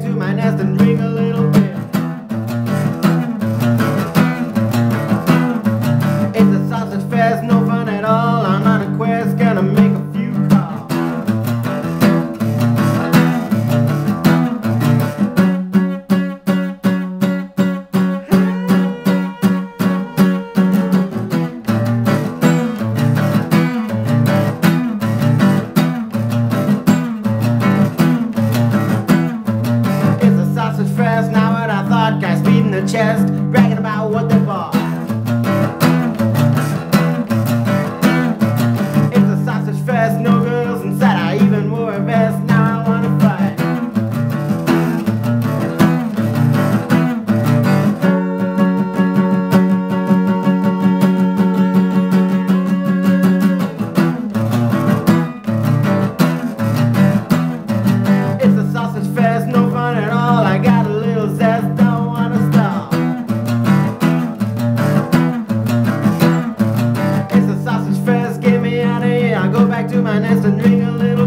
to my nest and chest, right a little